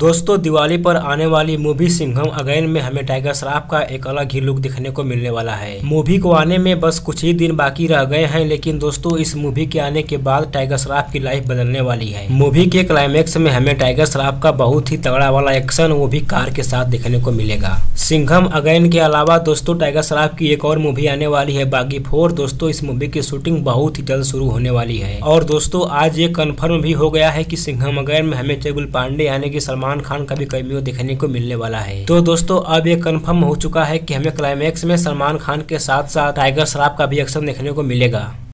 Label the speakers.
Speaker 1: दोस्तों, दिवाली पर आने वाली मूवी सिंघम अगेन में हमें टाइगर श्रॉफ का एक अलग ही लुक दिखने को मिलने वाला है। मूवी को आने में बस कुछ ही दिन बाकी रह गए हैं, लेकिन दोस्तों, इस मूवी के आने के बाद टाइगर श्रॉफ की लाइफ बदलने वाली है। मूवी के क्लाइमेक्स में हमें टाइगर श्रॉफ का बहुत ही तगड़ा वाला एक्शन, वो भी कार के साथ देखने को मिलेगा। सिंघम अगेन के अलावा दोस्तों, टाइगर श्रॉफ की एक और मूवी आने वाली है, बागी फोर। दोस्तों, इस मूवी की शूटिंग बहुत ही जल्द शुरू होने वाली है। और दोस्तों, आज ये कन्फर्म भी हो गया है की सिंघम अगैन में हमें चेगुल पांडे यानी की सलमान सलमान खान का भी कैमियो देखने को मिलने वाला है। तो दोस्तों, अब ये कन्फर्म हो चुका है की हमें क्लाइमैक्स में सलमान खान के साथ साथ टाइगर शराब का भी एक्शन देखने को मिलेगा।